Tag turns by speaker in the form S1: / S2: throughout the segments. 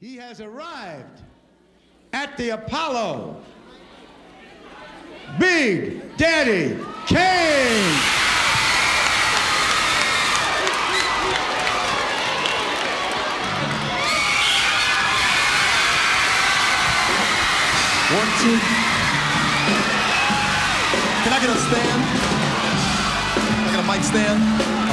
S1: He has arrived at the Apollo. Big Daddy Kane.
S2: One, two. Can I get a stand? I got a mic stand.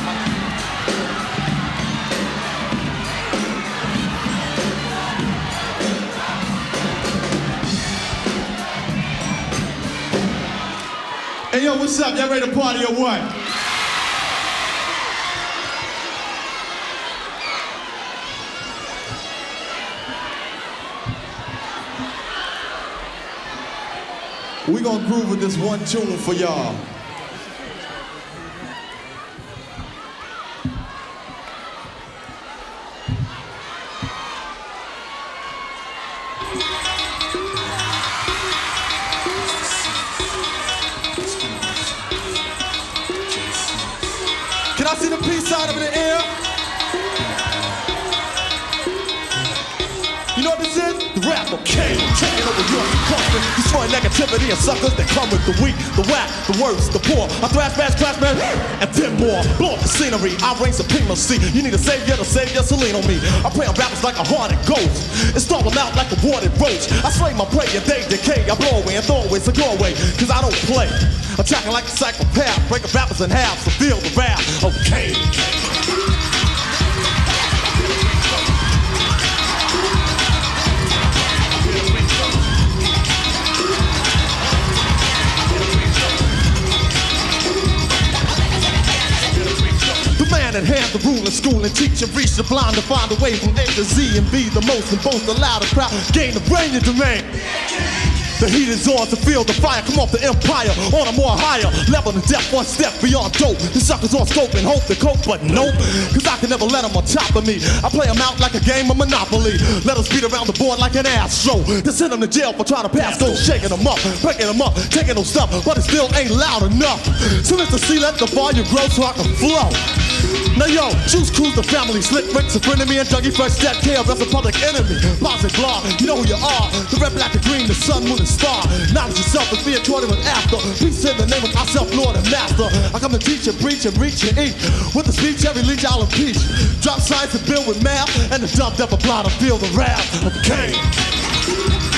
S1: Hey, yo, what's up? Y'all ready to party or what?
S2: We gonna groove with this one tune for y'all. Sign up in the air? You know what this is? The rapper King, taking over your country, destroying negativity and suckers that come with the weak, the whack, the worst, the poor. I thrash, bash, crash, man, Blow up the scenery, I reign supremacy. You need a savior to save your Celine on me. I pray on rappers like a haunted ghost, stomp them out like a wanted roach. I slay my prey and they decay. I blow away and throw away, so go away, cause I don't play. i Attacking like a psychopath, breaking rappers in half, so feel the wrath. Okay. The man at hand, the ruler, school and teacher, reach the blind to find a way from A to Z and be the most and boast the loudest crowd, gain the brain and domain. The heat is on to feel the fire, come off the empire on a more higher level than death, one step beyond dope. The suckers on scope and hope to cope, but nope, cause I can never let them on top of me. I play them out like a game of Monopoly. Let us beat around the board like an astro. Then send them to jail for trying to pass go, shaking them up, breaking them up, taking them stuff, but it still ain't loud enough. So Mister Cee, let the volume grow so I can flow. Now yo, Juice Crew the family, slick Rick's a friend of me and Dougie Fresh Step care, that's a public enemy. And blah, you know who you are. The red, black, and green, the sun, moon, and star. Knowledge yourself is being taught even after. Peace in the name of myself, Lord and Master. I come to teach and preach and reach and eat. With the speech, every leech I'll impeach. Drop science and build with math, and the dumb devil blind to feel the wrath of Kane.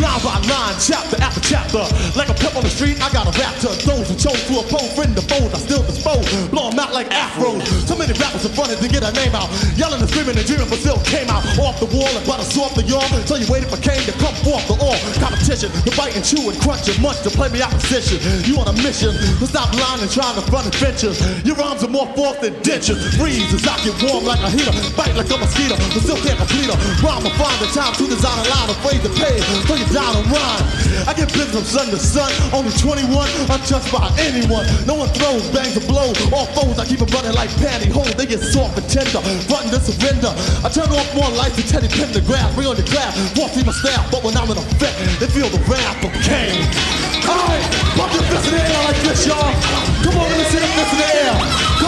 S2: Line by line, chapter after chapter. Like a pep on the street, I got a raptor. Those who chose to oppose, friend to foes, I still dispose. Blow 'em out like afros. So many rappers in front to get a name out. Yelling and screaming and dreaming, but still came out. Off the wall and butter off the yawn. So you waited for Kane to come forth the all. Competition, to bite and chew and crunch and munch to play me opposition. You on a mission to stop lying and trying to front adventures. Your rhymes are more forth than ditches. Freeze as I get warm like a heater. Bite like a mosquito, but still can't complete a rhyme. I find the time to design a line of phrase to pay. So you rhyme. I get business from sun to sun. Only 21, untouched by anyone. No one throws, bangs or blows. All foes, I keep them running like pantyhose. They get soft and tender, frontin' to surrender. I turn off more lights than Teddy Pendergrass. Bring on the class, walk through my staff. But when I'm in effect, they feel the wrath of Kane. Alright, pump your fist in the air like this, y'all. Come on, let me see the fist in the